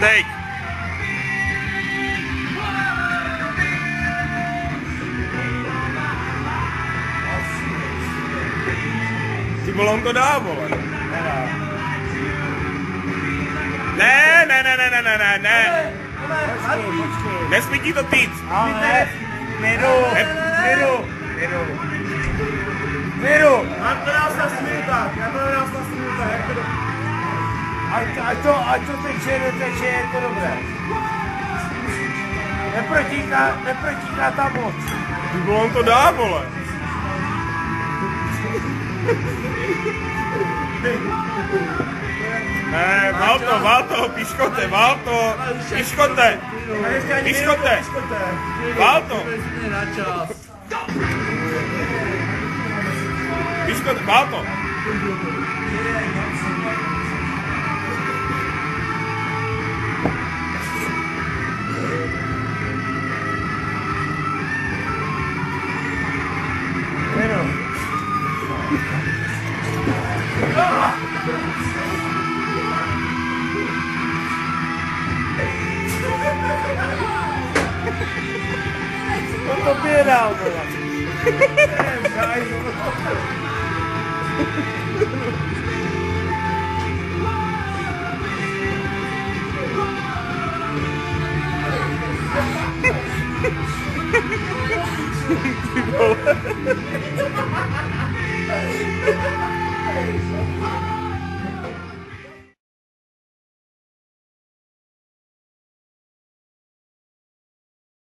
Teď. Ty vole, on to dá, vole. Ne, ne, ne, ne, ne, ne, ne, ne. Nesmí ti to Miru, Ne- Miru, Miru. Miru, Jak to nás nasmítat? Jak ať, to, ať to teče, doteče, je to dobré. Neprotíká, neprotíká ta moc. Ty vole, on to dá, vole. Ne, val to, val to, piškote, val to, piškote, piškote, val to, Na čas. piškote, val to. the bit out of. Damn, guys. you know